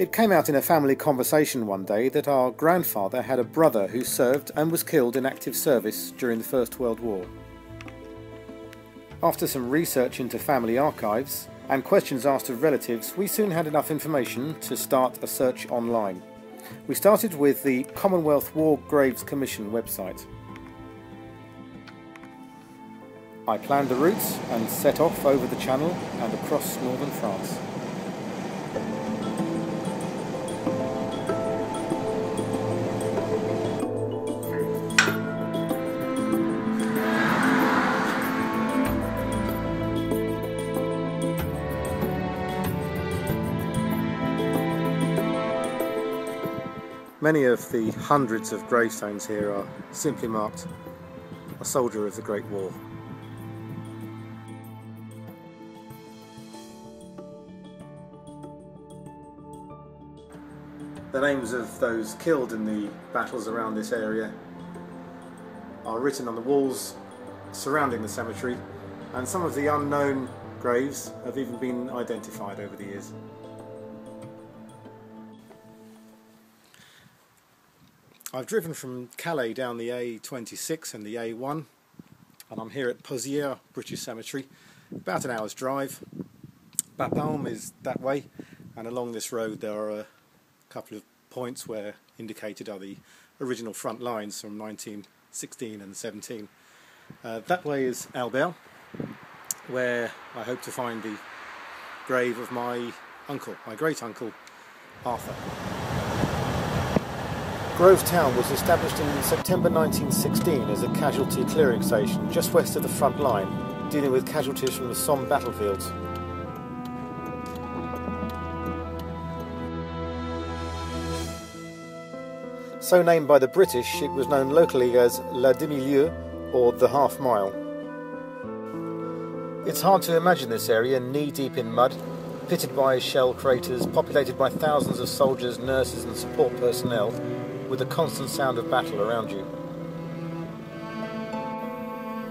It came out in a family conversation one day that our grandfather had a brother who served and was killed in active service during the First World War. After some research into family archives and questions asked of relatives, we soon had enough information to start a search online. We started with the Commonwealth War Graves Commission website. I planned the routes and set off over the channel and across northern France. Many of the hundreds of gravestones here are simply marked a soldier of the Great War. The names of those killed in the battles around this area are written on the walls surrounding the cemetery and some of the unknown graves have even been identified over the years. I've driven from Calais down the A26 and the A1 and I'm here at Pozières British Cemetery about an hour's drive Bapaume is that way and along this road there are a couple of points where indicated are the original front lines from 1916 and 17 uh, that way is Albert where I hope to find the grave of my uncle, my great uncle Arthur. Grove Town was established in September 1916 as a casualty clearing station just west of the front line, dealing with casualties from the Somme battlefields. So named by the British, it was known locally as La Demi-Lieue or the Half Mile. It's hard to imagine this area knee deep in mud, pitted by shell craters, populated by thousands of soldiers, nurses, and support personnel, with a constant sound of battle around you.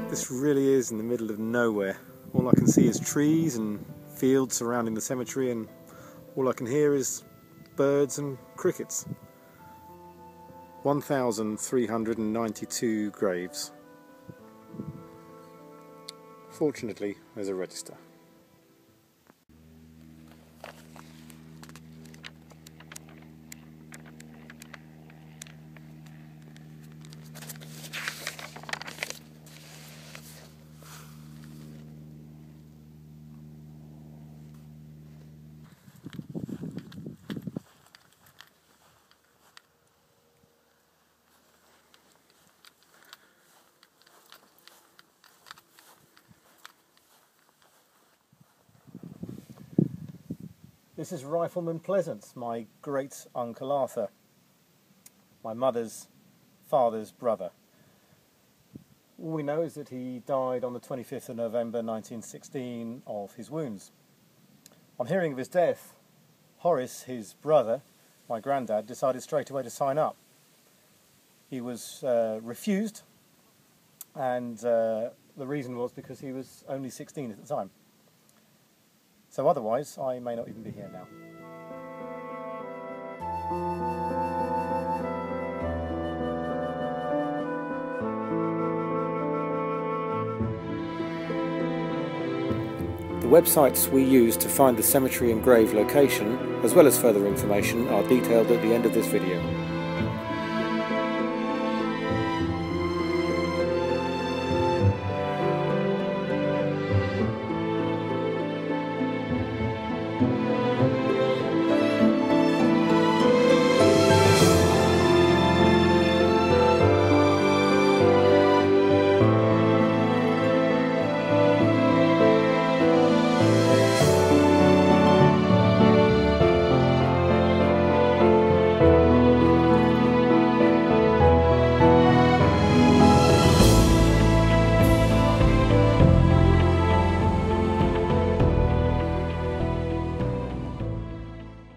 This really is in the middle of nowhere. All I can see is trees and fields surrounding the cemetery, and all I can hear is birds and crickets. 1,392 graves. Fortunately, there's a register. This is Rifleman Pleasants, my great uncle Arthur, my mother's father's brother. All we know is that he died on the 25th of November 1916 of his wounds. On hearing of his death, Horace, his brother, my granddad, decided straight away to sign up. He was uh, refused, and uh, the reason was because he was only 16 at the time. So otherwise, I may not even be here now. The websites we use to find the cemetery and grave location, as well as further information, are detailed at the end of this video.